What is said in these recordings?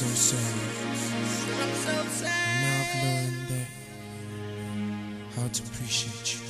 so sorry. I'm so sad. Now I've learned that how to appreciate you.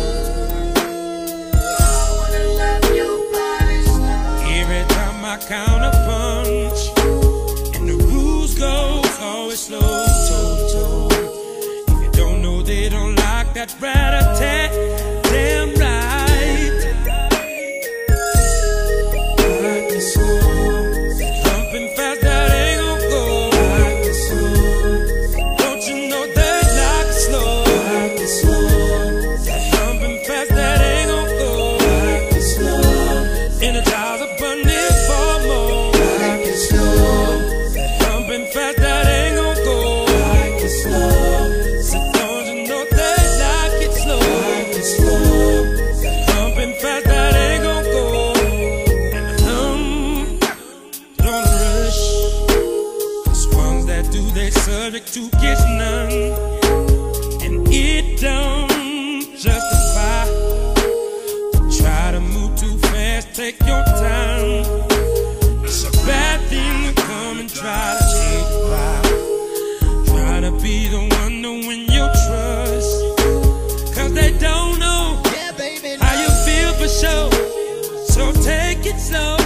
my counterpunch, and the rules go always slow. slow.